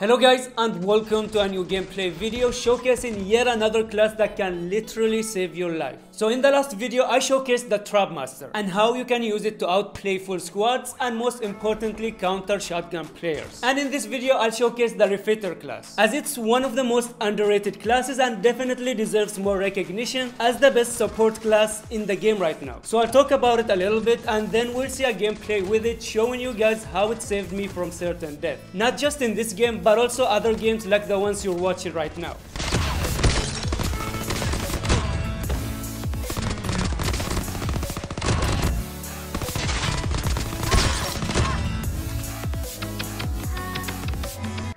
Hello guys and welcome to a new gameplay video showcasing yet another class that can literally save your life. So in the last video I showcased the Trap Master and how you can use it to outplay full squads and most importantly counter shotgun players. And in this video I'll showcase the Refitter class as it's one of the most underrated classes and definitely deserves more recognition as the best support class in the game right now. So I'll talk about it a little bit and then we'll see a gameplay with it showing you guys how it saved me from certain death. Not just in this game but also other games like the ones you're watching right now.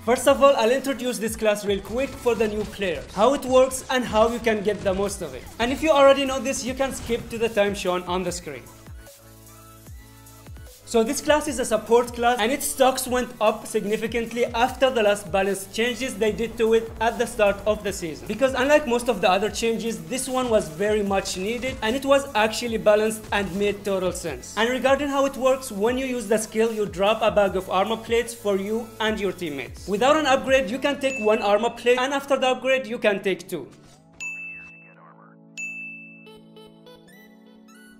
First of all, I'll introduce this class real quick for the new players, how it works and how you can get the most of it. And if you already know this, you can skip to the time shown on the screen. So this class is a support class and its stocks went up significantly after the last balance changes they did to it at the start of the season. Because unlike most of the other changes, this one was very much needed and it was actually balanced and made total sense. And regarding how it works, when you use the skill, you drop a bag of armor plates for you and your teammates. Without an upgrade, you can take one armor plate and after the upgrade, you can take two.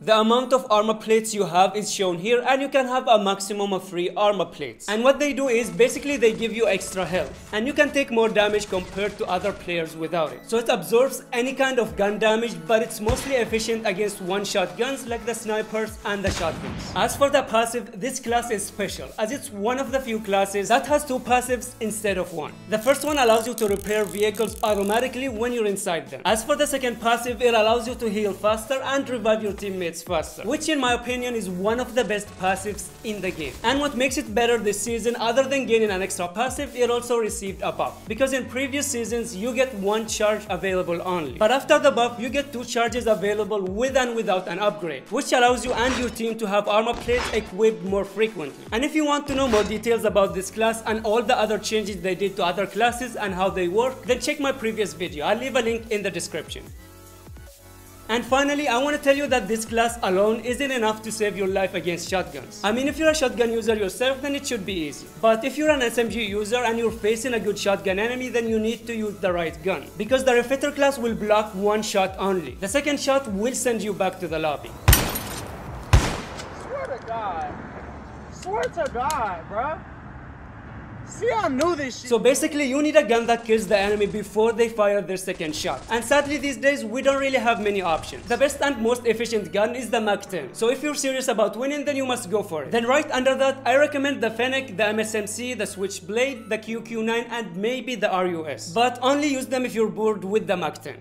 The amount of armor plates you have is shown here and you can have a maximum of 3 armor plates. And what they do is basically they give you extra health and you can take more damage compared to other players without it. So it absorbs any kind of gun damage but it's mostly efficient against one-shot guns like the snipers and the shotguns. As for the passive, this class is special as it's one of the few classes that has two passives instead of one. The first one allows you to repair vehicles automatically when you're inside them. As for the second passive, it allows you to heal faster and revive your teammates faster, which in my opinion is one of the best passives in the game. And what makes it better this season, other than gaining an extra passive, it also received a buff. Because in previous seasons, you get one charge available only. But after the buff, you get two charges available with and without an upgrade, which allows you and your team to have armor plates equipped more frequently. And if you want to know more details about this class and all the other changes they did to other classes and how they work, then check my previous video. I'll leave a link in the description. And finally, I want to tell you that this class alone isn't enough to save your life against shotguns. I mean, if you're a shotgun user yourself, then it should be easy. But if you're an SMG user and you're facing a good shotgun enemy, then you need to use the right gun. Because the Refitter class will block one shot only. The second shot will send you back to the lobby. Swear to God. Swear to God, bruh. See, I knew this shit. So basically, you need a gun that kills the enemy before they fire their second shot. And sadly, these days, we don't really have many options. The best and most efficient gun is the MAC-10. So if you're serious about winning, then you must go for it. Then right under that, I recommend the Fennec, the MSMC, the Switchblade, the QQ9, and maybe the RUS. But only use them if you're bored with the MAC-10.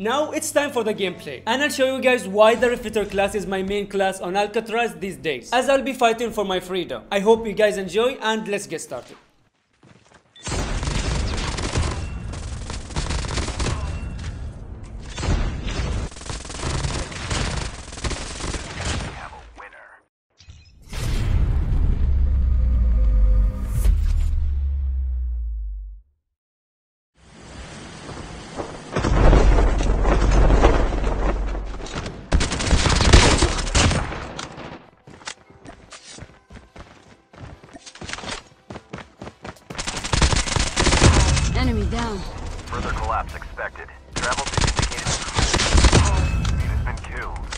Now it's time for the gameplay and I'll show you guys why the Refitter class is my main class on Alcatraz these days as I'll be fighting for my freedom. I hope you guys enjoy and let's get started. Enemy down. Further collapse expected. Travel to indicated. Lead has been killed.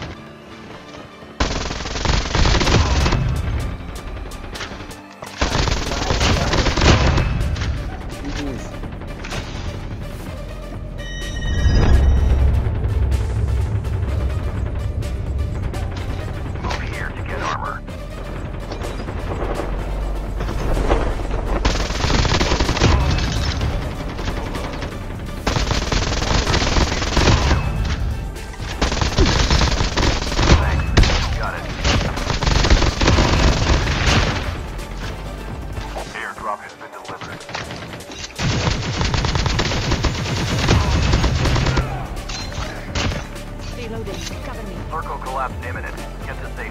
Imminent. Get to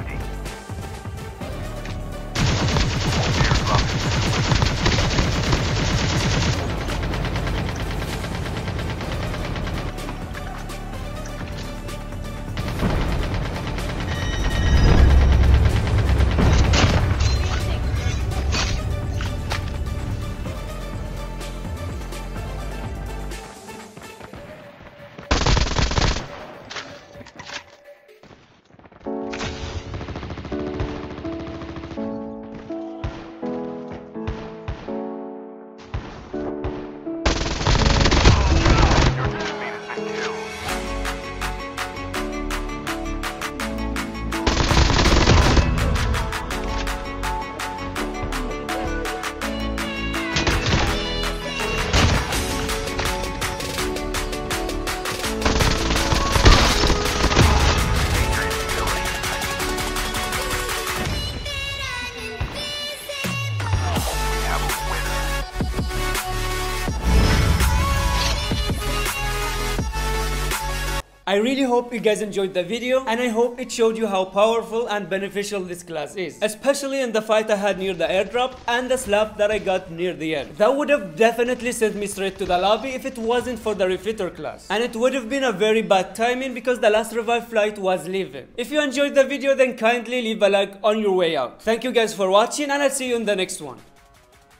I really hope you guys enjoyed the video and I hope it showed you how powerful and beneficial this class is. Especially in the fight I had near the airdrop and the slap that I got near the end. That would have definitely sent me straight to the lobby if it wasn't for the refitter class. And it would have been a very bad timing because the last revive flight was leaving. If you enjoyed the video then kindly leave a like on your way out. Thank you guys for watching and I'll see you in the next one.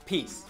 Peace.